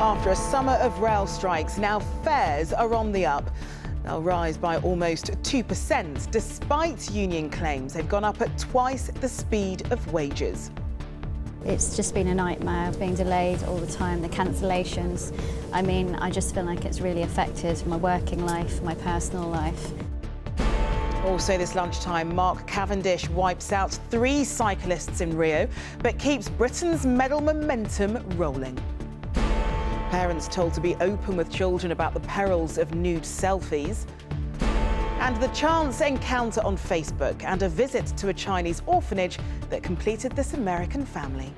After a summer of rail strikes, now fares are on the up. They'll rise by almost 2%, despite union claims they've gone up at twice the speed of wages. It's just been a nightmare, being delayed all the time, the cancellations. I mean, I just feel like it's really affected my working life, my personal life. Also this lunchtime, Mark Cavendish wipes out three cyclists in Rio, but keeps Britain's medal momentum rolling. Parents told to be open with children about the perils of nude selfies. And the chance encounter on Facebook and a visit to a Chinese orphanage that completed this American family.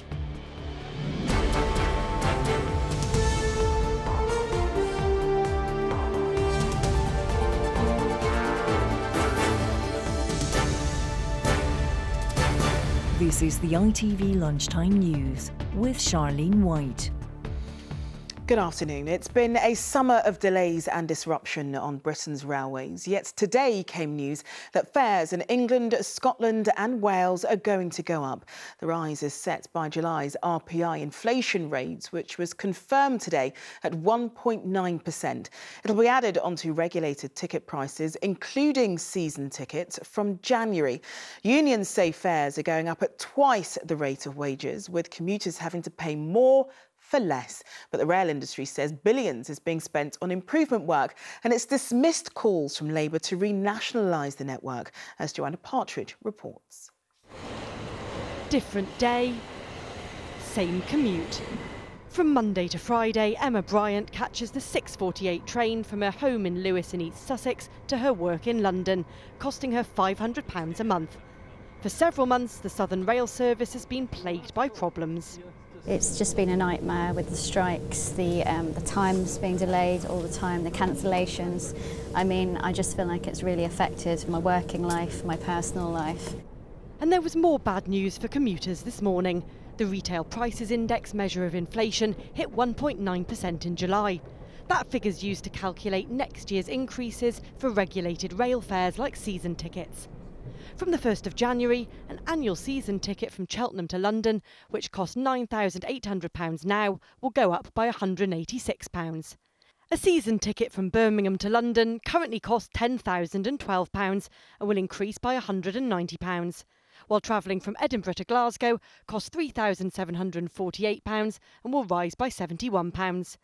This is the ITV Lunchtime News with Charlene White. Good afternoon. It's been a summer of delays and disruption on Britain's railways. Yet today came news that fares in England, Scotland and Wales are going to go up. The rise is set by July's RPI inflation rate, which was confirmed today at 1.9%. It'll be added onto regulated ticket prices, including season tickets, from January. Unions say fares are going up at twice the rate of wages, with commuters having to pay more for less. But the rail industry says billions is being spent on improvement work and it's dismissed calls from Labour to renationalise the network, as Joanna Partridge reports. Different day, same commute. From Monday to Friday, Emma Bryant catches the 6.48 train from her home in Lewes in East Sussex to her work in London, costing her £500 a month. For several months, the Southern Rail service has been plagued by problems. It's just been a nightmare with the strikes, the, um, the times being delayed all the time, the cancellations. I mean, I just feel like it's really affected my working life, my personal life. And there was more bad news for commuters this morning. The Retail Prices Index measure of inflation hit 1.9% in July. That figure's used to calculate next year's increases for regulated rail fares like season tickets. From the 1st of January, an annual season ticket from Cheltenham to London, which costs £9,800 now, will go up by £186. A season ticket from Birmingham to London currently costs £10,012 and will increase by £190 while travelling from Edinburgh to Glasgow costs £3,748 and will rise by £71.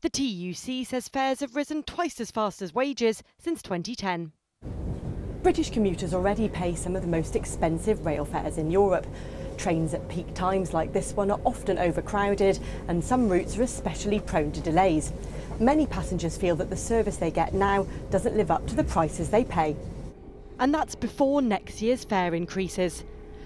The TUC says fares have risen twice as fast as wages since 2010. British commuters already pay some of the most expensive rail fares in Europe. Trains at peak times like this one are often overcrowded and some routes are especially prone to delays. Many passengers feel that the service they get now doesn't live up to the prices they pay. And that's before next year's fare increases.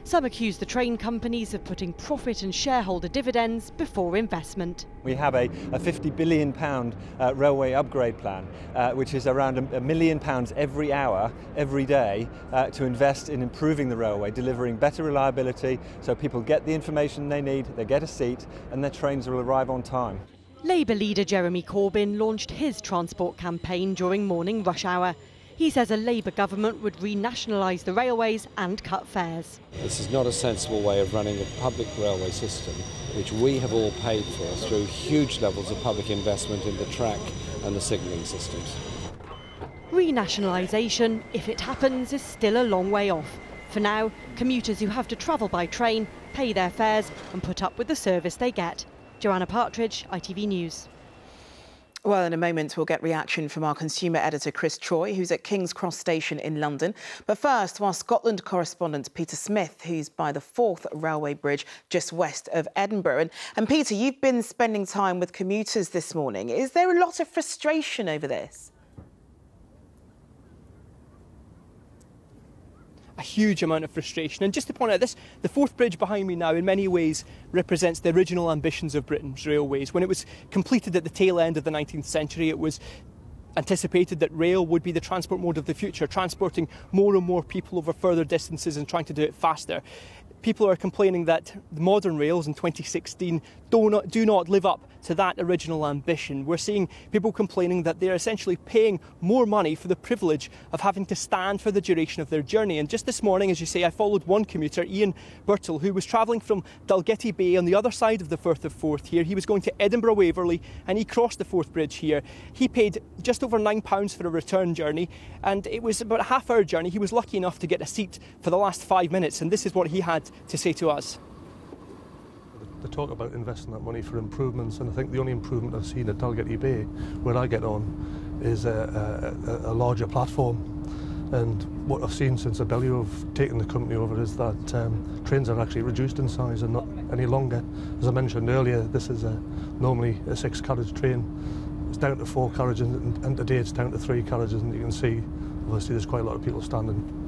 Some accuse the train companies of putting profit and shareholder dividends before investment. We have a, a 50 billion pound uh, railway upgrade plan, uh, which is around a, a, million pounds every hour, every day, uh, to invest in improving the railway, delivering better reliability so people get the information they need, they get a seat, and their trains will arrive on time. Labour leader Jeremy Corbyn launched his transport campaign during morning rush hour. He says a Labour government would renationalise the railways and cut fares. This is not a sensible way of running a public railway system, which we have all paid for through huge levels of public investment in the track and the signalling systems. Renationalisation, if it happens, is still a long way off. For now, commuters who have to travel by train pay their fares and put up with the service they get. Joanna Partridge, ITV News. Well, in a moment, we'll get reaction from our consumer editor, Chris Choi, who's at King's Cross Station in London. But first, our Scotland correspondent, Peter Smith, who's by the Forth Railway Bridge just west of Edinburgh. And, and Peter, you've been spending time with commuters this morning. Is there a lot of frustration over this? A huge amount of frustration. And just to point out this, the Forth bridge behind me now in many ways represents the original ambitions of Britain's railways. When it was completed at the tail end of the 19th century, it was anticipated that rail would be the transport mode of the future, transporting more and more people over further distances and trying to do it faster. People are complaining that the modern rails in 2016 do not, do not live up to that original ambition. We're seeing people complaining that they're essentially paying more money for the privilege of having to stand for the duration of their journey. And just this morning, as you say, I followed one commuter, Ian Birtle, who was travelling from Dalgety Bay on the other side of the Firth of Forth here. He was going to Edinburgh Waverley and he crossed the Forth Bridge here. He paid just over £9 for a return journey and it was about a half hour journey. He was lucky enough to get a seat for the last five minutes, and this is what he had to say to us. They talk about investing that money for improvements, and I think the only improvement I've seen at Dalgety Bay, where I get on, is a, a, a larger platform. And what I've seen since Abellio have taken the company over is that um, trains are actually reduced in size and not any longer. As I mentioned earlier, this is a, normally a six carriage train. It's down to four carriages and, and today it's down to three carriages and you can see obviously there's quite a lot of people standing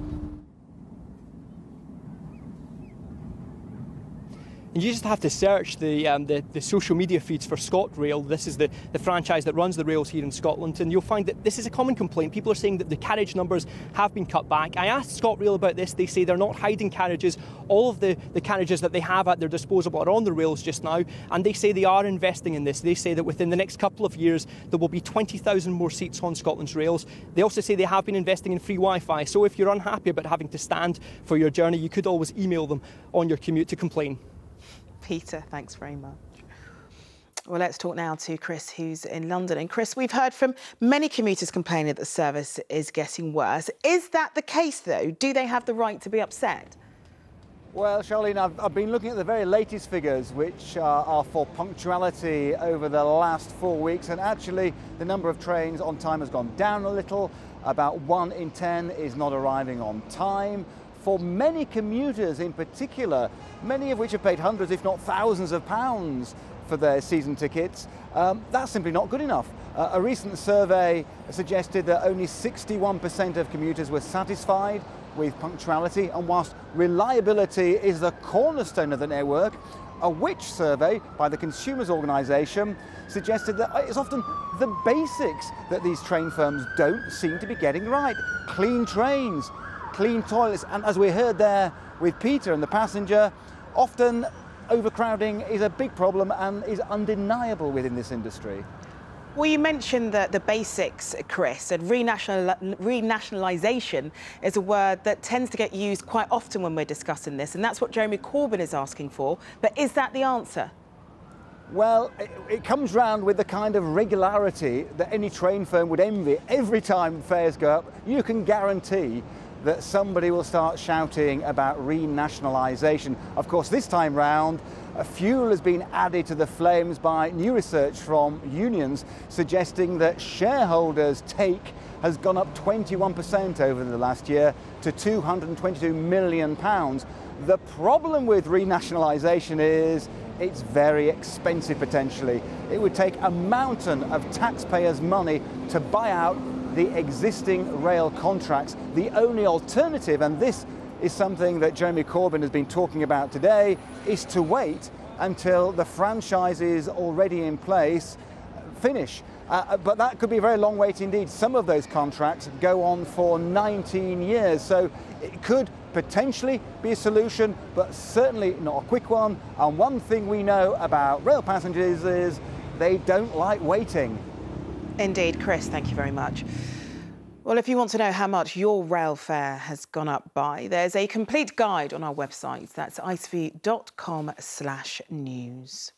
you just have to search the, um, the, the, social media feeds for ScotRail. This is the, the franchise that runs the rails here in Scotland, and you'll find that this is a common complaint. People are saying that the carriage numbers have been cut back. I asked ScotRail about this. They say they're not hiding carriages. All of the, the carriages that they have at their disposal are on the rails just now, and they say they are investing in this. They say that within the next couple of years, there will be 20,000 more seats on Scotland's rails. They also say they have been investing in free Wi Fi, so if you're unhappy about having to stand for your journey, you could always email them on your commute to complain. Peter, thanks very much. Well, let's talk now to Chris, who's in London. And Chris, we've heard from many commuters complaining that the service is getting worse. Is that the case, though? Do they have the right to be upset? Well, Charlene, I've, I've been looking at the very latest figures, which uh, are for punctuality over the last four weeks. And actually, the number of trains on time has gone down a little. About one in 10 is not arriving on time for many commuters in particular, many of which have paid hundreds, if not thousands of pounds for their season tickets, um, that's simply not good enough. Uh, a recent survey suggested that only 61% of commuters were satisfied with punctuality, and whilst reliability is the cornerstone of the network, a Which survey by the Consumers Organisation suggested that it's often the basics that these train firms don't seem to be getting right. Clean trains, clean toilets. And as we heard there with Peter and the passenger, often overcrowding is a big problem and is undeniable within this industry. Well, you mentioned the, the basics, Chris, and renational, renationalisation is a word that tends to get used quite often when we're discussing this, and that's what Jeremy Corbyn is asking for. But is that the answer? Well, it, it, comes round with the kind of regularity that any train firm would envy. Every time fares go up, you can guarantee that somebody will start shouting about renationalisation. Of course, this time round, fuel has been added to the flames by new research from unions suggesting that shareholders' take has gone up 21% over the last year to 222 million pounds. The problem with renationalisation is it's very expensive potentially. It would take a mountain of taxpayers' money to buy out the existing rail contracts. The only alternative, and this is something that Jeremy Corbyn has been talking about today, is to wait until the franchises already in place finish. Uh, but that could be a very long wait indeed. Some of those contracts go on for 19 years, so it could potentially be a solution, but certainly not a quick one. And one thing we know about rail passengers is they don't like waiting. Indeed, Chris, thank you very much. Well, if you want to know how much your rail fare has gone up by, there's a complete guide on our website. That's itv.com slash news.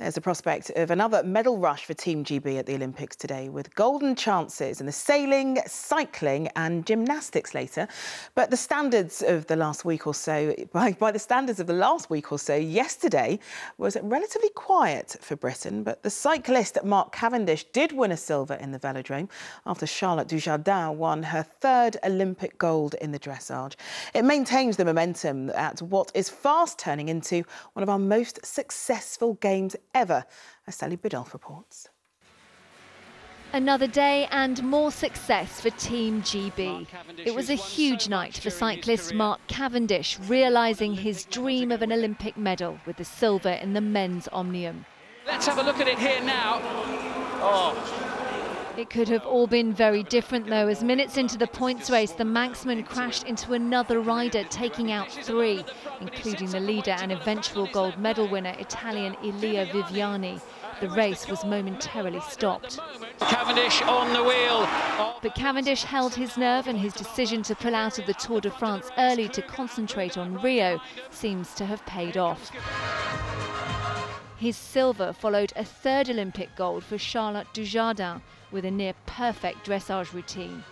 There's a prospect of another medal rush for Team GB at the Olympics today, with golden chances in the sailing, cycling, and gymnastics later. But the standards of the last week or so, by, by the standards of the last week or so, yesterday was relatively quiet for Britain. But the cyclist Mark Cavendish did win a silver in the velodrome after Charlotte Dujardin won her third Olympic gold in the dressage. It maintains the momentum at what is fast turning into one of our most successful games ever, as Sally Biddulph reports. Another day and more success for Team GB. It was a huge night for cyclist Mark Cavendish, realising his dream of an Olympic medal with the silver in the men's omnium. Let's have a look at it here now. Oh, It could have all been very different though, as minutes into the points race, the Manxman crashed into another rider, taking out three, including the leader and eventual gold medal winner, Italian Elia Viviani. The race was momentarily stopped. Cavendish on the wheel. But Cavendish held his nerve and his decision to pull out of the Tour de France early to concentrate on Rio seems to have paid off. His silver followed a third Olympic gold for Charlotte Dujardin with a near perfect dressage routine.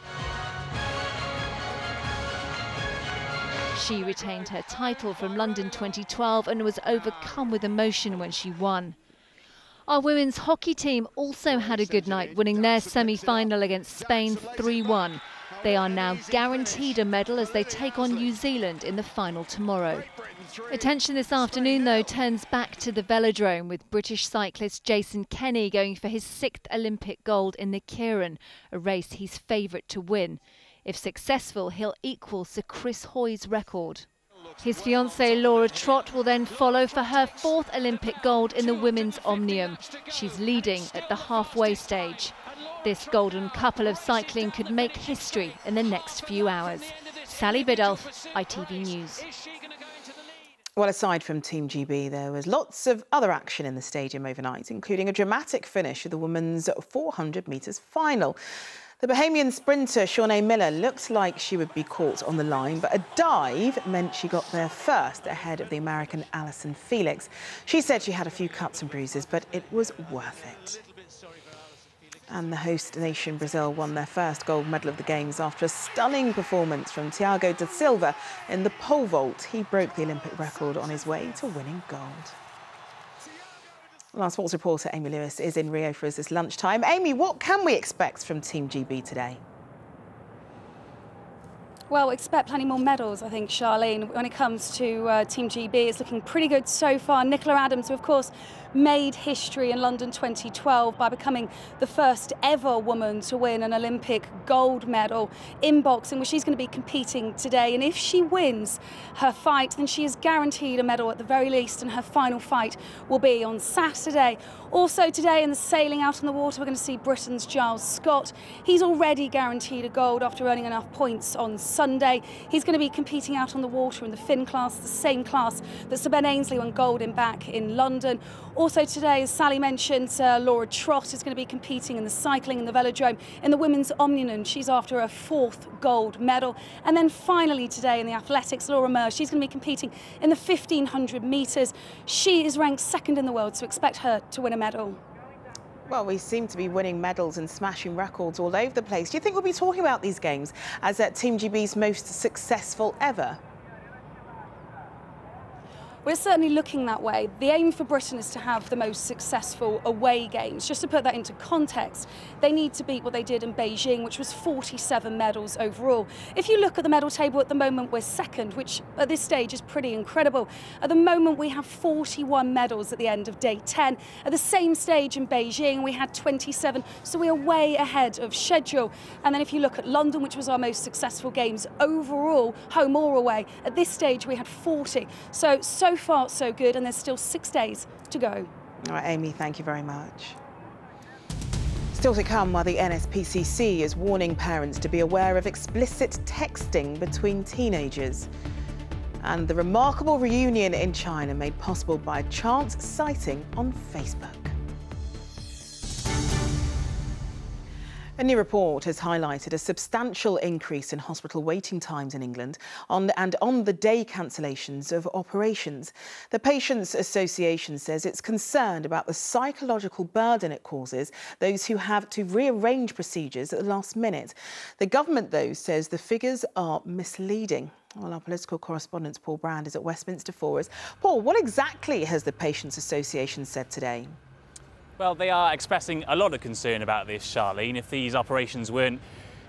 She retained her title from London 2012 and was overcome with emotion when she won. Our women's hockey team also had a good night, winning their semi-final against Spain 3-1. They are now guaranteed a medal as they take on New Zealand in the final tomorrow. Attention this afternoon, though, turns back to the velodrome with British cyclist Jason Kenny going for his sixth Olympic gold in the Keirin, a race he's favourite to win. If successful, he'll equal Sir Chris Hoy's record. His fiancée Laura Trott will then follow for her fourth Olympic gold in the women's Omnium. She's leading at the halfway stage. This golden couple of cycling could make history in the next few hours. Sally Biddulph, ITV News. Well, aside from Team GB, there was lots of other action in the stadium overnight, including a dramatic finish of the women's 400 metres final. The Bahamian sprinter Shaunae Miller looked like she would be caught on the line, but a dive meant she got there first ahead of the American Allyson Felix. She said she had a few cuts and bruises, but it was worth it. And the host nation Brazil won their first gold medal of the Games after a stunning performance from Thiago da Silva in the pole vault. He broke the Olympic record on his way to winning gold. Well, our sports reporter Amy Lewis is in Rio for us this lunchtime. Amy, what can we expect from Team GB today? Well, expect plenty more medals, I think, Charlene. When it comes to uh, Team GB, it's looking pretty good so far. Nicola Adams, who, of course, made history in London 2012 by becoming the first ever woman to win an Olympic gold medal in boxing, where she's going to be competing today. And if she wins her fight, then she is guaranteed a medal at the very least, and her final fight will be on Saturday. Also, today in the sailing out on the water, we're going to see Britain's Giles Scott. He's already guaranteed a gold after earning enough points on Sunday. He's going to be competing out on the water in the Finn class, the same class that Sir Ben Ainslie won gold in back in London. Also today, as Sally mentioned, uh, Laura Trott is going to be competing in the cycling in the velodrome in the women's Omnium. She's after a fourth gold medal. And then finally today in the athletics, Laura Muir, she's going to be competing in the 1500 metres. She is ranked second in the world, so expect her to win a medal. Well, we seem to be winning medals and smashing records all over the place. Do you think we'll be talking about these games as uh, Team GB's most successful ever? We're certainly looking that way. The aim for Britain is to have the most successful away games. Just to put that into context, they need to beat what they did in Beijing, which was 47 medals overall. If you look at the medal table at the moment, we're second, which at this stage is pretty incredible. At the moment, we have 41 medals at the end of day 10. At the same stage in Beijing, we had 27, so we are way ahead of schedule. And then if you look at London, which was our most successful games overall, home or away, at this stage we had 40. So, so far, so good, and there's still six days to go. All right, Amy, thank you very much. Still to come, while the NSPCC is warning parents to be aware of explicit texting between teenagers. And the remarkable reunion in China made possible by a chance sighting on Facebook. A new report has highlighted a substantial increase in hospital waiting times in England on, and on the day cancellations of operations. The Patients Association says it's concerned about the psychological burden it causes those who have to rearrange procedures at the last minute. The government, though, says the figures are misleading. Well, our political correspondent Paul Brand is at Westminster for us. Paul, what exactly has the Patients Association said today? Well, they are expressing a lot of concern about this, Charlene. If these operations weren't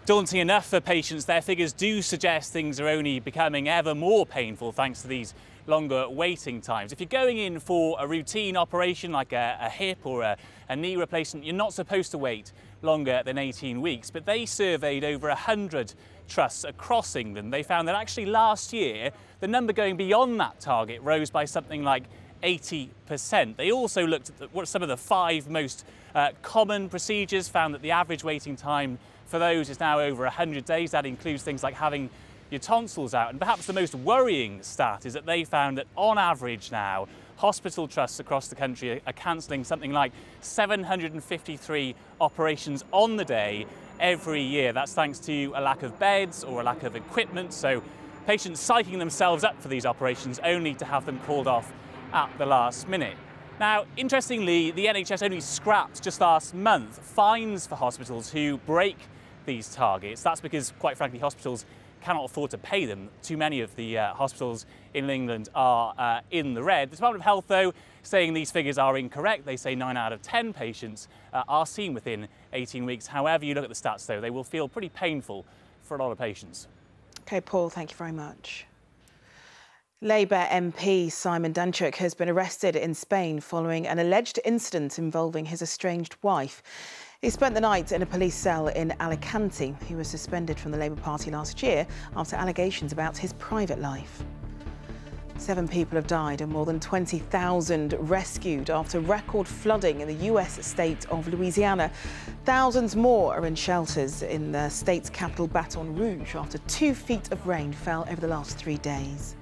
daunting enough for patients, their figures do suggest things are only becoming ever more painful thanks to these longer waiting times. If you're going in for a routine operation like a, a hip or a, a knee replacement, you're not supposed to wait longer than 18 weeks. But they surveyed over 100 trusts across England. They found that actually last year, the number going beyond that target rose by something like 80%. They also looked at some of the five most uh, common procedures, found that the average waiting time for those is now over 100 days. That includes things like having your tonsils out. And perhaps the most worrying stat is that they found that on average now, hospital trusts across the country are cancelling something like 753 operations on the day every year. That's thanks to a lack of beds or a lack of equipment. So patients psyching themselves up for these operations only to have them called off at the last minute. Now, interestingly, the NHS only scrapped just last month fines for hospitals who break these targets. That's because, quite frankly, hospitals cannot afford to pay them. Too many of the uh, hospitals in England are uh, in the red. The Department of Health, though, saying these figures are incorrect. They say 9 out of 10 patients uh, are seen within 18 weeks. However you look at the stats, though, they will feel pretty painful for a lot of patients. OK, Paul, thank you very much. Labour MP Simon Danczuk has been arrested in Spain following an alleged incident involving his estranged wife. He spent the night in a police cell in Alicante. He was suspended from the Labour Party last year after allegations about his private life. Seven people have died and more than 20,000 rescued after record flooding in the US state of Louisiana. Thousands more are in shelters in the state's capital, Baton Rouge, after two feet of rain fell over the last three days.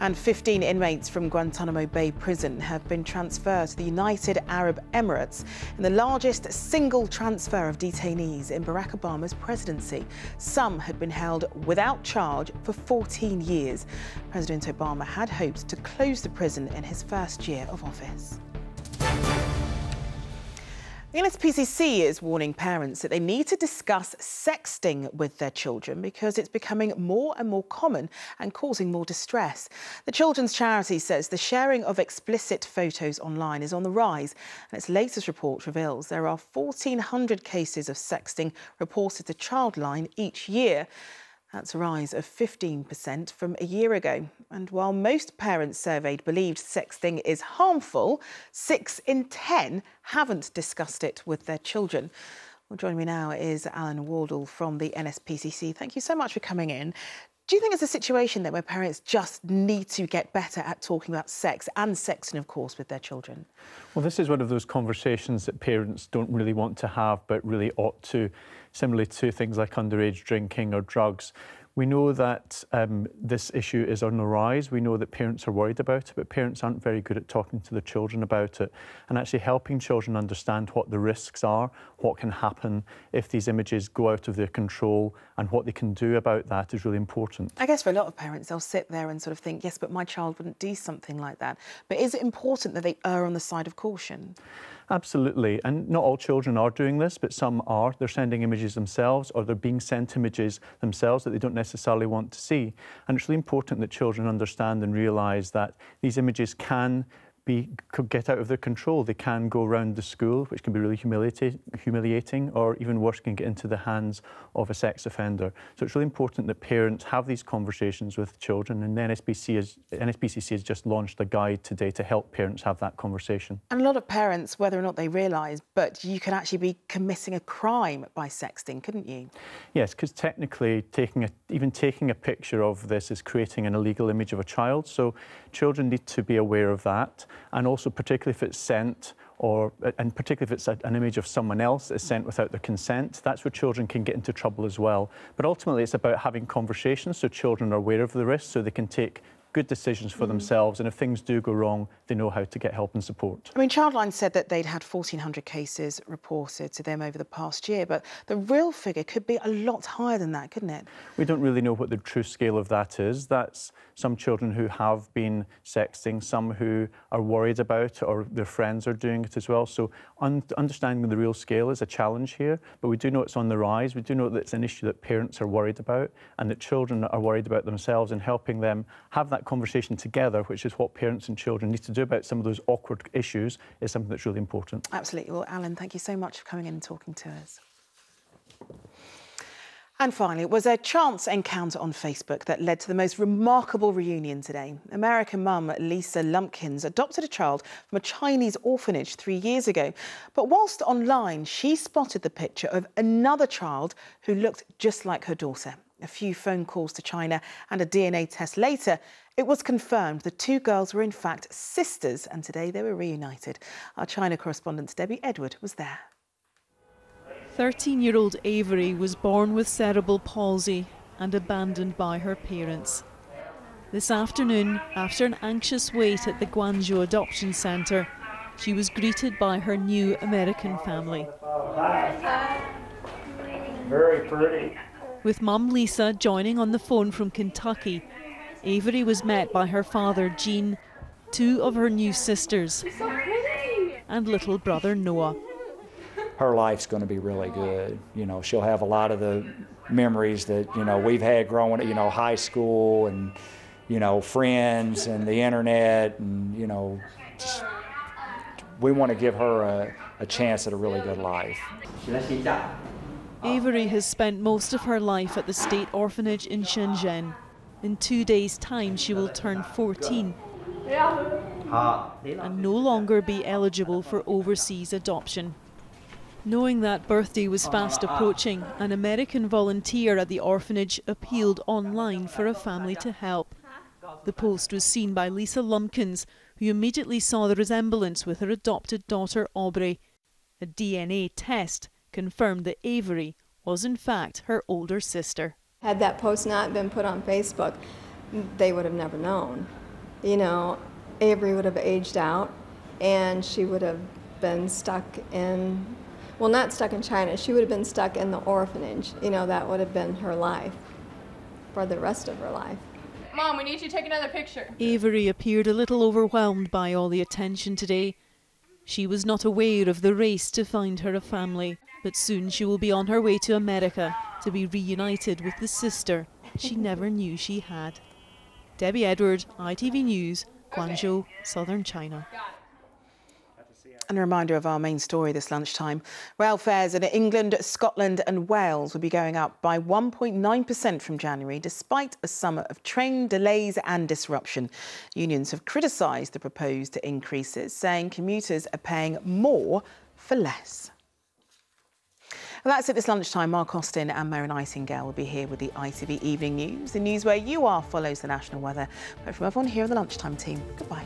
And 15 inmates from Guantanamo Bay prison have been transferred to the United Arab Emirates in the largest single transfer of detainees in Barack Obama's presidency. Some had been held without charge for 14 years. President Obama had hoped to close the prison in his first year of office. The NSPCC is warning parents that they need to discuss sexting with their children because it's becoming more and more common and causing more distress. The children's charity says the sharing of explicit photos online is on the rise, and its latest report reveals there are 1,400 cases of sexting reported to Childline each year. That's a rise of 15% from a year ago. And while most parents surveyed believed sexting is harmful, six in 10 haven't discussed it with their children. Well, joining me now is Alan Wardle from the NSPCC. Thank you so much for coming in. Do you think it's a situation that where parents just need to get better at talking about sex and sexting, of course, with their children? Well, this is one of those conversations that parents don't really want to have, but really ought to similarly to things like underage drinking or drugs. We know that um, this issue is on the rise. We know that parents are worried about it, but parents aren't very good at talking to their children about it and actually helping children understand what the risks are, what can happen if these images go out of their control, and what they can do about that is really important. I guess for a lot of parents, they'll sit there and sort of think, yes, but my child wouldn't do something like that. But is it important that they err on the side of caution? Absolutely. And not all children are doing this, but some are. They're sending images themselves or they're being sent images themselves that they don't necessarily want to see. And it's really important that children understand and realise that these images can be could get out of their control. They can go around the school, which can be really humiliating, humiliating, or even worse, can get into the hands of a sex offender. So it's really important that parents have these conversations with children, and the NSPC is, NSPCC has just launched a guide today to help parents have that conversation. And a lot of parents, whether or not they realise, but you could actually be committing a crime by sexting, couldn't you? Yes, because technically, taking a, even taking a picture of this is creating an illegal image of a child. So children need to be aware of that and also particularly if it's sent or and particularly if it's a, an image of someone else is sent without their consent, that's where children can get into trouble as well. But ultimately, it's about having conversations so children are aware of the risks so they can take good decisions for mm. themselves. And if things do go wrong, they know how to get help and support. I mean, Childline said that they'd had 1,400 cases reported to them over the past year, but the real figure could be a lot higher than that, couldn't it? We don't really know what the true scale of that is. That's some children who have been sexting, some who are worried about it, or their friends are doing it as well. So un understanding the real scale is a challenge here, but we do know it's on the rise. We do know that it's an issue that parents are worried about and that children are worried about themselves and helping them have that conversation together, which is what parents and children need to do about some of those awkward issues, is something that's really important. Absolutely. Well, Alan, thank you so much for coming in and talking to us. And finally, it was a chance encounter on Facebook that led to the most remarkable reunion today. American mum Lisa Lumpkins adopted a child from a Chinese orphanage three years ago. But whilst online, she spotted the picture of another child who looked just like her daughter. A few phone calls to China and a DNA test later, it was confirmed the two girls were in fact sisters and today they were reunited. Our China correspondent Debi Edward was there. 13 year old Avery was born with cerebral palsy and abandoned by her parents. This afternoon, after an anxious wait at the Guangzhou Adoption Centre, she was greeted by her new American family. Very pretty. With mum Lisa joining on the phone from Kentucky, Avery was met by her father Gene, two of her new sisters, and little brother Noah her life's going to be really good. You know, she'll have a lot of the memories that you know we've had growing. You know, high school and you know friends and the internet and you know. Just, we want to give her a, a chance at a really good life. Avery has spent most of her life at the state orphanage in Shenzhen. In two days' time, she will turn 14 and no longer be eligible for overseas adoption. Knowing that birthday was fast approaching, an American volunteer at the orphanage appealed online for a family to help. The post was seen by Lisa Lumpkins, who immediately saw the resemblance with her adopted daughter Aubrey. A DNA test confirmed that Avery was in fact her older sister. Had that post not been put on Facebook, they would have never known. You know, Avery would have aged out and she would have been stuck in well, not stuck in China. She would have been stuck in the orphanage. You know, that would have been her life for the rest of her life. Mom, we need you to take another picture. Avery appeared a little overwhelmed by all the attention today. She was not aware of the race to find her a family, but soon she will be on her way to America to be reunited with the sister she never knew she had. Debi Edward, ITV News, Guangzhou, Southern China. And a reminder of our main story this lunchtime. Rail fares in England, Scotland and Wales will be going up by 1.9% from January, despite a summer of train delays and disruption. Unions have criticised the proposed increases, saying commuters are paying more for less. Well, that's it this lunchtime. Mark Austin and Mary Nightingale will be here with the ITV Evening News, the news where you are follows the national weather. But from everyone here on the lunchtime team, goodbye.